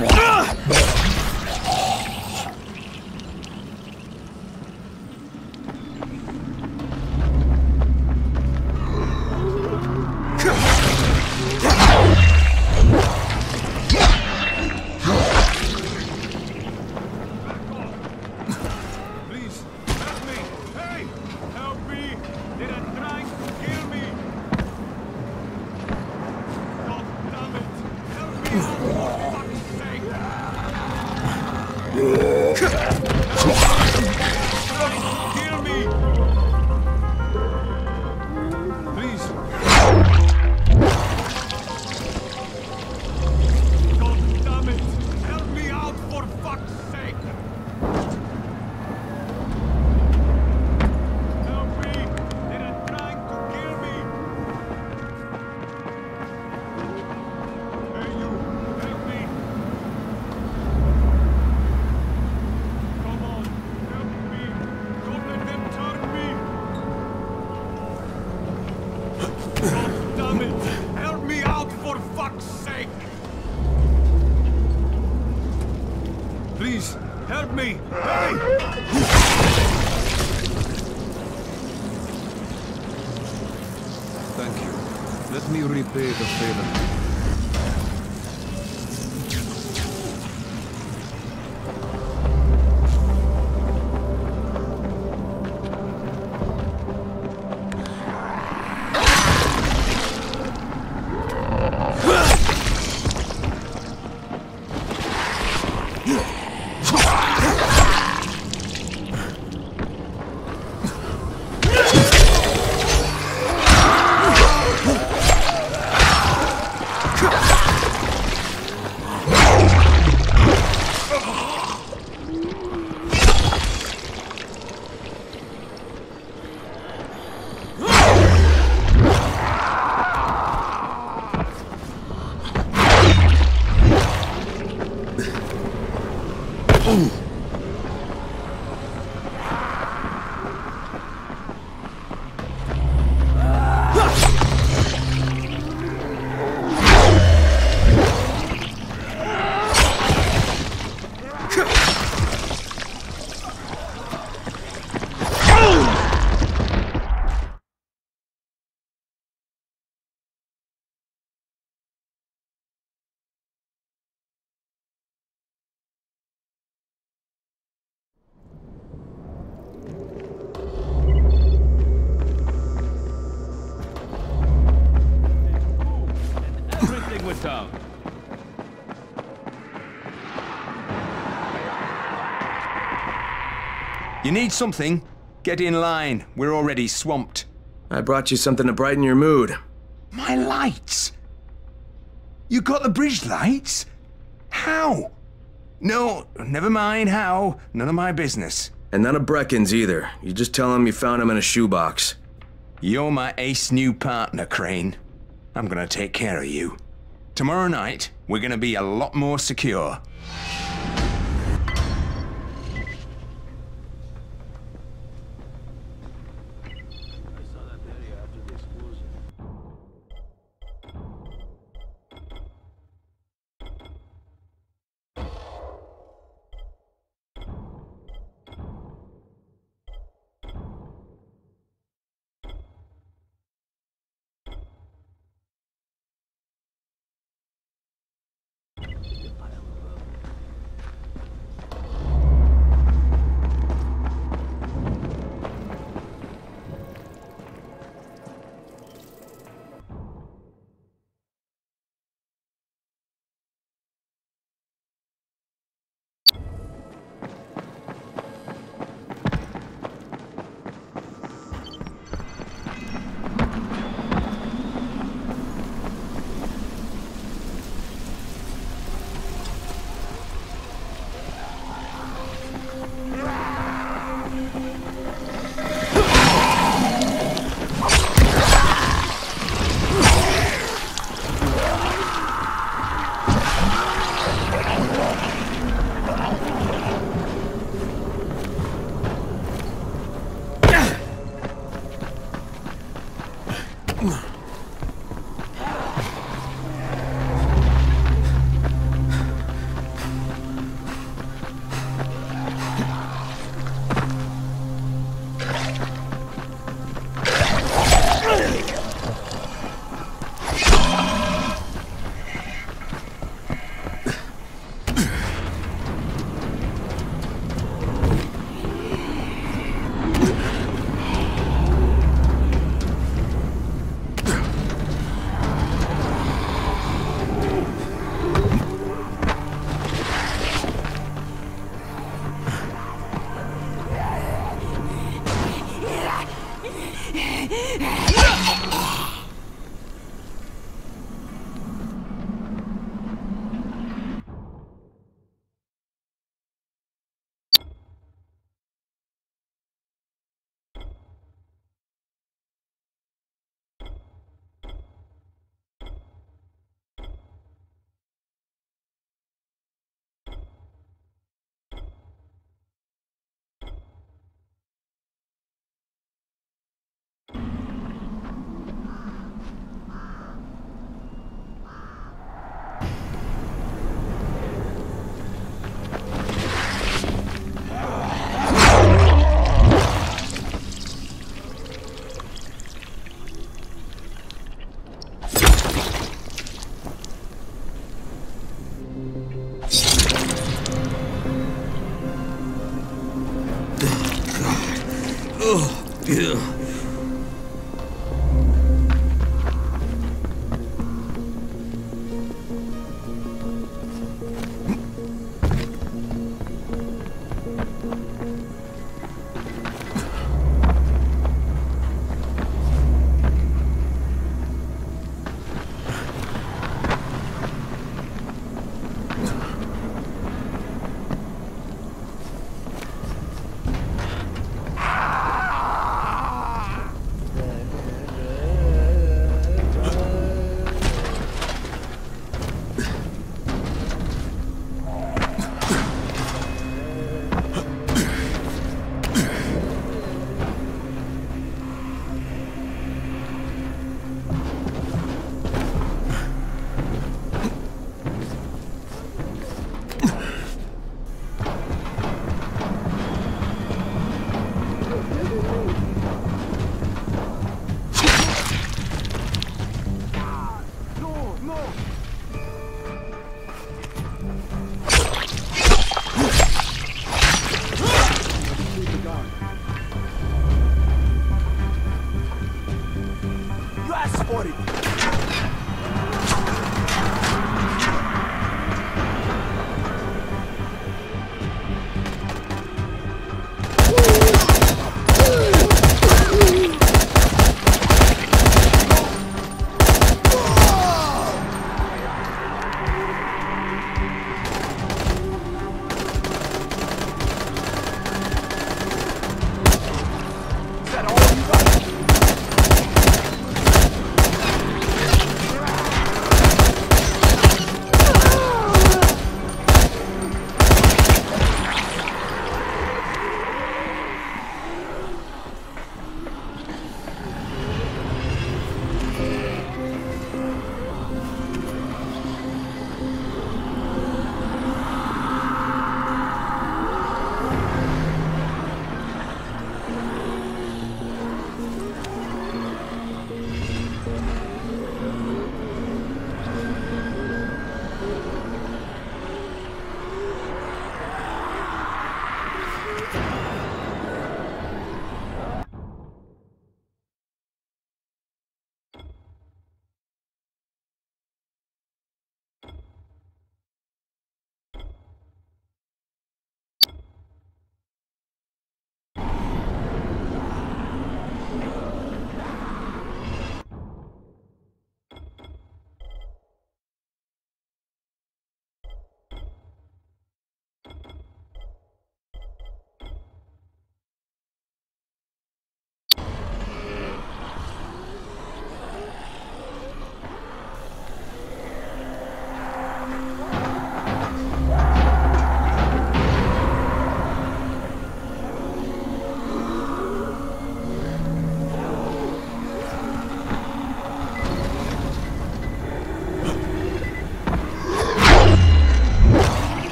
Please, help me! Hey, help me! Help me! Hurry! Thank you. Let me repay the favor. Everything You need something? Get in line. We're already swamped. I brought you something to brighten your mood. My lights! You got the bridge lights? How? No, never mind how. None of my business. And none of Brecken's either. You just tell him you found him in a shoebox. You're my ace new partner, Crane. I'm gonna take care of you. Tomorrow night, we're gonna be a lot more secure. Ugh. あっ! Report.